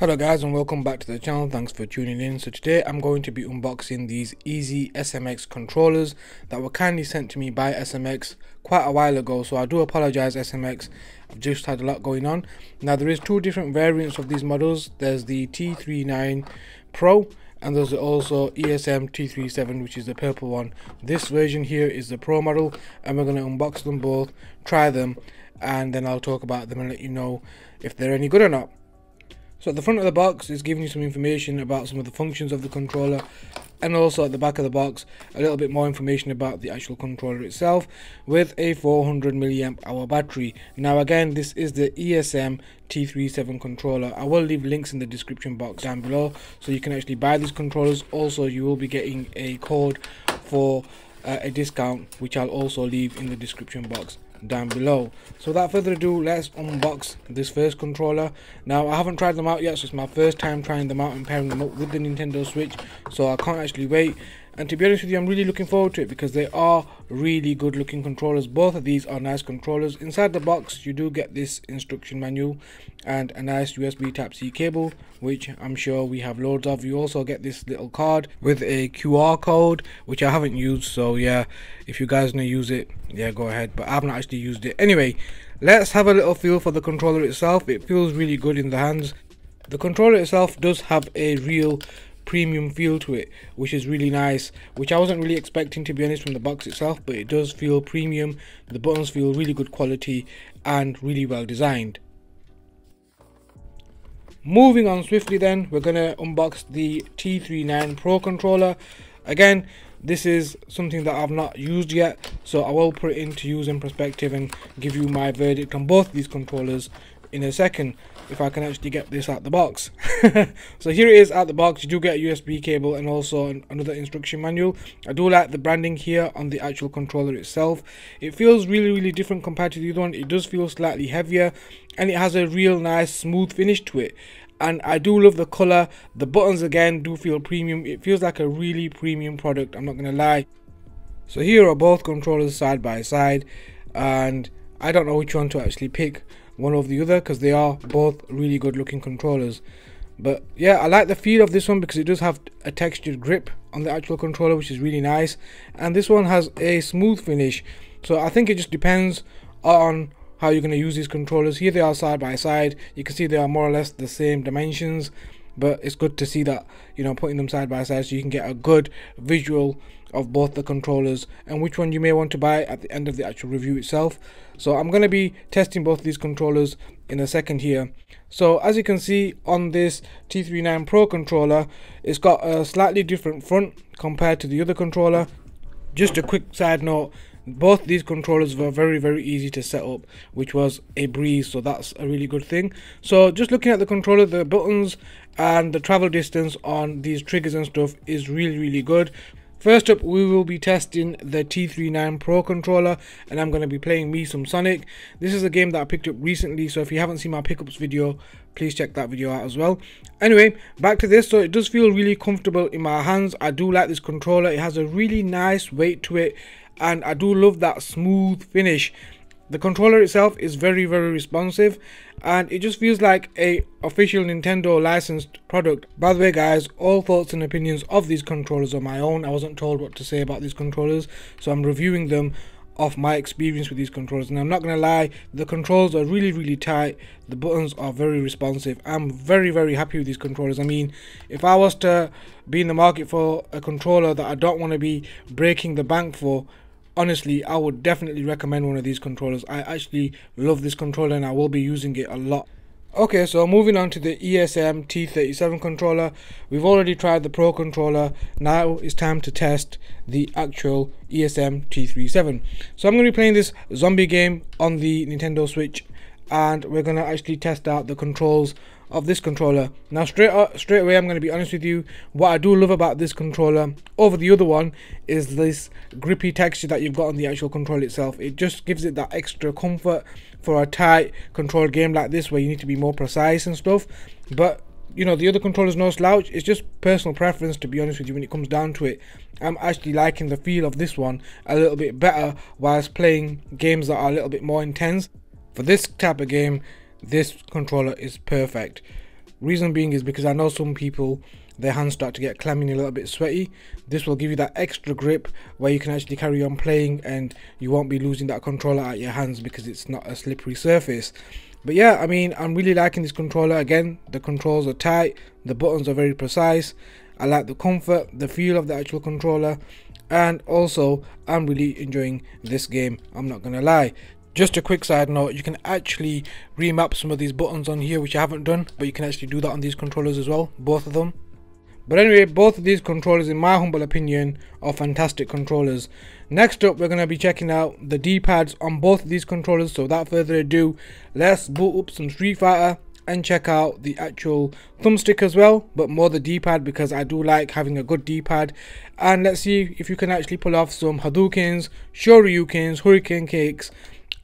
Hello guys and welcome back to the channel, thanks for tuning in. So today I'm going to be unboxing these Easy SMX controllers that were kindly sent to me by SMX quite a while ago. So I do apologize SMX, I've just had a lot going on. Now there is two different variants of these models. There's the T39 Pro and there's also ESM T37 which is the purple one. This version here is the Pro model and we're going to unbox them both, try them and then I'll talk about them and let you know if they're any good or not. So at the front of the box is giving you some information about some of the functions of the controller and also at the back of the box a little bit more information about the actual controller itself with a 400 milliamp hour battery. Now again this is the ESM T37 controller. I will leave links in the description box down below so you can actually buy these controllers. Also you will be getting a code for uh, a discount which I'll also leave in the description box down below. So without further ado let's unbox this first controller. Now i haven't tried them out yet so it's my first time trying them out and pairing them up with the nintendo switch so i can't actually wait and to be honest with you i'm really looking forward to it because they are really good looking controllers. Both of these are nice controllers. Inside the box you do get this instruction manual and a nice usb type c cable which i'm sure we have loads of. You also get this little card with a qr code which i haven't used so yeah if you guys want to use it yeah go ahead but i've not actually used it. Anyway let's have a little feel for the controller itself. It feels really good in the hands. The controller itself does have a real premium feel to it which is really nice which I wasn't really expecting to be honest from the box itself but it does feel premium. The buttons feel really good quality and really well designed. Moving on swiftly then we're gonna unbox the T39 Pro controller. Again this is something that I've not used yet so I will put it into use in perspective and give you my verdict on both these controllers in a second if I can actually get this out the box. so here it is out the box. You do get a USB cable and also an, another instruction manual. I do like the branding here on the actual controller itself. It feels really really different compared to the other one. It does feel slightly heavier and it has a real nice smooth finish to it. And I do love the color. The buttons again do feel premium. It feels like a really premium product. I'm not going to lie. So here are both controllers side by side and I don't know which one to actually pick one over the other because they are both really good looking controllers. But yeah i like the feel of this one because it does have a textured grip on the actual controller which is really nice. And this one has a smooth finish. So i think it just depends on how you're going to use these controllers. Here they are side by side. You can see they are more or less the same dimensions but it's good to see that you know putting them side by side so you can get a good visual of both the controllers and which one you may want to buy at the end of the actual review itself. So i'm going to be testing both these controllers in a second here. So as you can see on this t39 pro controller it's got a slightly different front compared to the other controller. Just a quick side note both these controllers were very very easy to set up which was a breeze so that's a really good thing. So just looking at the controller the buttons and the travel distance on these triggers and stuff is really really good First up, we will be testing the T39 Pro controller, and I'm going to be playing me some Sonic. This is a game that I picked up recently, so if you haven't seen my pickups video, please check that video out as well. Anyway, back to this, so it does feel really comfortable in my hands. I do like this controller, it has a really nice weight to it, and I do love that smooth finish. The controller itself is very very responsive and it just feels like a official Nintendo licensed product. By the way guys, all thoughts and opinions of these controllers are my own. I wasn't told what to say about these controllers so I'm reviewing them off my experience with these controllers and I'm not gonna lie the controls are really really tight the buttons are very responsive I'm very very happy with these controllers I mean if I was to be in the market for a controller that I don't want to be breaking the bank for honestly i would definitely recommend one of these controllers. I actually love this controller and i will be using it a lot. Okay so moving on to the esm t37 controller. We've already tried the pro controller. Now it's time to test the actual esm t37 so i'm going to be playing this zombie game on the nintendo switch and we're going to actually test out the controls of this controller. Now straight up, straight away i'm going to be honest with you. What i do love about this controller over the other one is this grippy texture that you've got on the actual controller itself. It just gives it that extra comfort for a tight control game like this where you need to be more precise and stuff. But you know the other controller's no slouch. It's just personal preference to be honest with you when it comes down to it. I'm actually liking the feel of this one a little bit better whilst playing games that are a little bit more intense. For this type of game this controller is perfect Reason being is because I know some people their hands start to get clammy and a little bit sweaty. This will give you that extra grip where you can actually carry on playing and you won't be losing that controller at your hands because it's not a slippery surface. But yeah, I mean, I'm really liking this controller. Again, the controls are tight, the buttons are very precise. I like the comfort, the feel of the actual controller, and also I'm really enjoying this game. I'm not gonna lie. Just a quick side note, you can actually remap some of these buttons on here, which I haven't done, but you can actually do that on these controllers as well, both of them. But anyway, both of these controllers, in my humble opinion, are fantastic controllers. Next up, we're going to be checking out the D-pads on both of these controllers. So without further ado, let's boot up some Street Fighter and check out the actual thumbstick as well. But more the D-pad because I do like having a good D-pad. And let's see if you can actually pull off some Hadoukens, Shoryukens, Hurricane Kicks,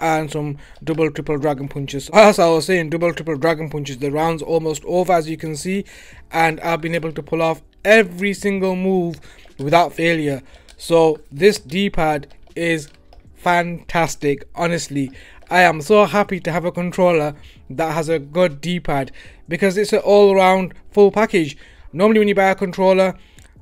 and some double triple dragon punches. As i was saying double triple dragon punches the rounds almost over as you can see and i've been able to pull off every single move without failure. So this d-pad is fantastic honestly. I am so happy to have a controller that has a good d-pad because it's an all-around full package. Normally when you buy a controller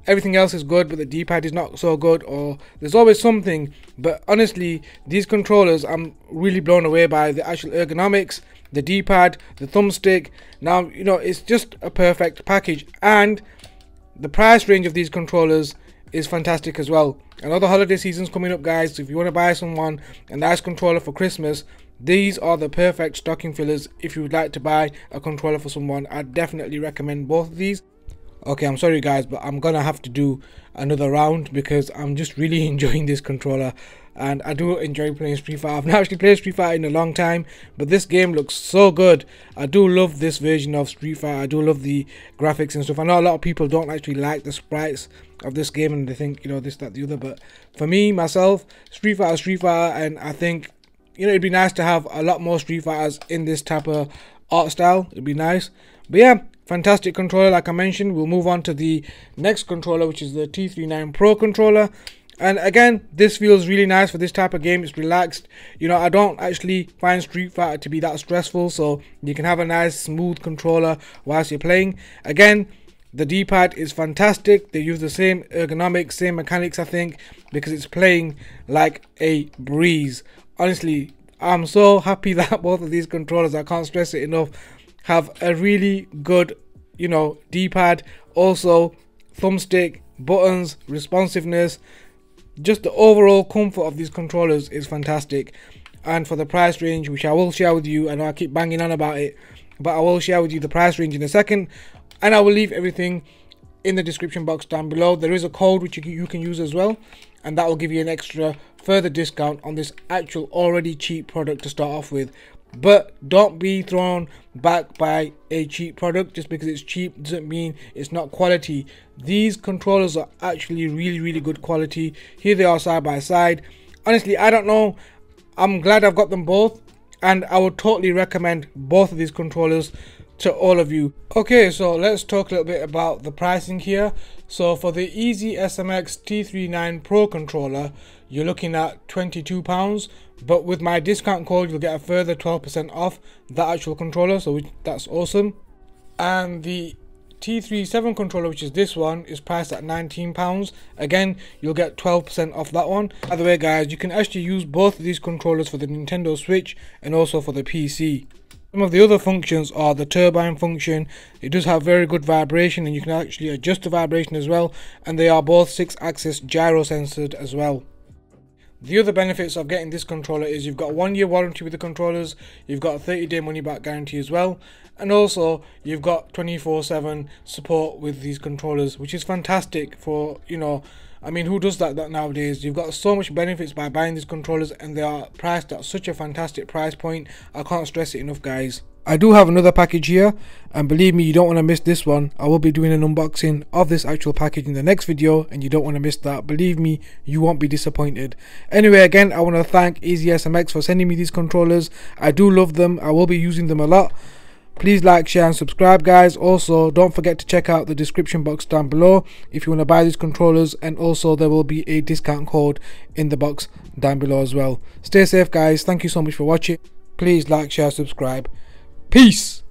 everything else is good but the d-pad is not so good or there's always something. But honestly these controllers i'm really blown away by the actual ergonomics the d-pad the thumbstick. Now you know it's just a perfect package. And the price range of these controllers is fantastic as well. Another holiday season's coming up guys. So if you want to buy someone a nice controller for christmas these are the perfect stocking fillers if you would like to buy a controller for someone. I definitely recommend both of these okay i'm sorry guys but i'm gonna have to do another round because i'm just really enjoying this controller. And i do enjoy playing street fighter. I've not actually played street fighter in a long time but this game looks so good. I do love this version of street fighter. I do love the graphics and stuff. I know a lot of people don't actually like the sprites of this game and they think you know this that the other but for me myself street fighter street fighter and i think you know it'd be nice to have a lot more street fighters in this type of art style. It'd be nice. But yeah fantastic controller like I mentioned. We'll move on to the next controller which is the T39 Pro controller. And again this feels really nice for this type of game. It's relaxed. You know I don't actually find Street Fighter to be that stressful so you can have a nice smooth controller whilst you're playing. Again the D-pad is fantastic. They use the same ergonomics same mechanics I think because it's playing like a breeze. Honestly I'm so happy that both of these controllers I can't stress it enough have a really good, you know, D-pad, also thumbstick, buttons, responsiveness. Just the overall comfort of these controllers is fantastic. And for the price range, which I will share with you, I know I keep banging on about it, but I will share with you the price range in a second. And I will leave everything in the description box down below. There is a code which you can use as well. And that will give you an extra further discount on this actual already cheap product to start off with but don't be thrown back by a cheap product just because it's cheap doesn't mean it's not quality. These controllers are actually really really good quality. Here they are side by side. Honestly i don't know. I'm glad i've got them both and i would totally recommend both of these controllers to all of you. Okay so let's talk a little bit about the pricing here. So for the easy smx t39 pro controller you're looking at 22 pounds but with my discount code you'll get a further 12% off that actual controller so that's awesome. And the T37 controller which is this one is priced at 19 pounds. Again you'll get 12% off that one. By the way guys you can actually use both of these controllers for the Nintendo Switch and also for the PC some of the other functions are the turbine function. It does have very good vibration and you can actually adjust the vibration as well. And they are both 6 axis gyro sensored as well. The other benefits of getting this controller is you've got a one year warranty with the controllers, you've got a 30 day money back guarantee as well, and also you've got 24 7 support with these controllers, which is fantastic for, you know, I mean, who does that, that nowadays? You've got so much benefits by buying these controllers, and they are priced at such a fantastic price point. I can't stress it enough, guys. I do have another package here and believe me you don't want to miss this one. I will be doing an unboxing of this actual package in the next video and you don't want to miss that. Believe me you won't be disappointed. Anyway again I want to thank EasySMX for sending me these controllers. I do love them. I will be using them a lot. Please like, share and subscribe guys. Also, don't forget to check out the description box down below if you want to buy these controllers and also there will be a discount code in the box down below as well. Stay safe guys. Thank you so much for watching. Please like, share, subscribe. Peace!